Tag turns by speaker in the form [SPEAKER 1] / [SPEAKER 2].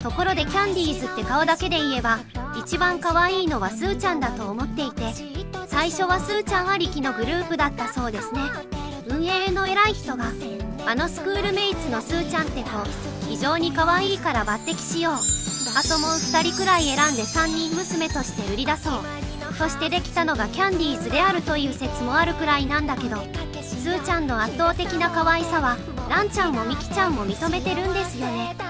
[SPEAKER 1] ところでキャンディーズって顔だけで言えば一番可愛いのはスーちゃんだと思っていて最初はスーちゃんありきのグループだったそうですね。運営の偉い人があのスクールメイツのスーちゃんって子非常に可愛いから抜擢しよう。あともう2人くらい選んで3人娘として売り出そう。そしてできたのがキャンディーズであるという説もあるくらいなんだけどスーちゃんの圧倒的な可愛さはランちゃんもミキちゃんも認めてるんですよね。